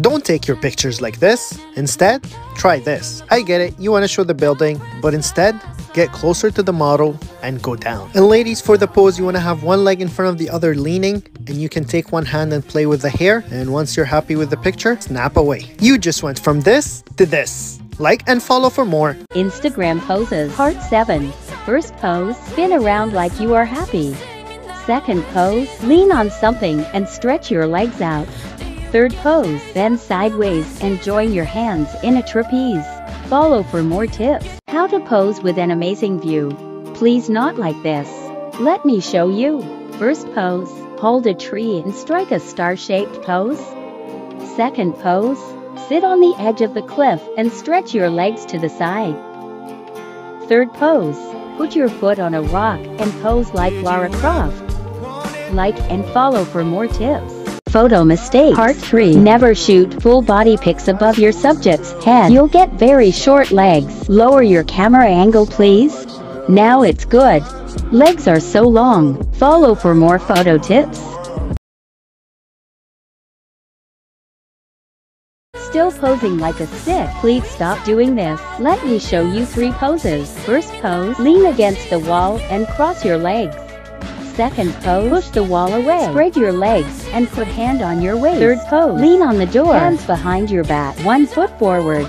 Don't take your pictures like this. Instead, try this. I get it, you want to show the building, but instead, get closer to the model and go down. And ladies, for the pose, you want to have one leg in front of the other leaning, and you can take one hand and play with the hair. And once you're happy with the picture, snap away. You just went from this to this. Like and follow for more. Instagram poses. Part 7. First pose, spin around like you are happy. Second pose, lean on something and stretch your legs out. Third pose, bend sideways and join your hands in a trapeze. Follow for more tips. How to pose with an amazing view. Please not like this. Let me show you. First pose, hold a tree and strike a star-shaped pose. Second pose, sit on the edge of the cliff and stretch your legs to the side. Third pose, put your foot on a rock and pose like Lara Croft. Like and follow for more tips. Photo mistakes. Part 3. Never shoot full body pics above your subject's head. You'll get very short legs. Lower your camera angle please. Now it's good. Legs are so long. Follow for more photo tips. Still posing like a stick. Please stop doing this. Let me show you three poses. First pose, lean against the wall and cross your legs. Second pose, push the wall away. Spread your legs and put hand on your waist. Third pose, lean on the door. Hands behind your back. One foot forward.